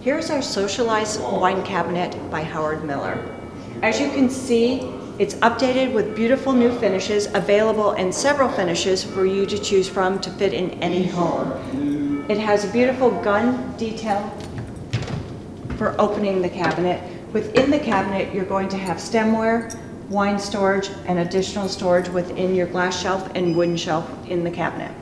Here's our Socialized Wine Cabinet by Howard Miller. As you can see, it's updated with beautiful new finishes available in several finishes for you to choose from to fit in any home. It has a beautiful gun detail for opening the cabinet. Within the cabinet, you're going to have stemware, wine storage, and additional storage within your glass shelf and wooden shelf in the cabinet.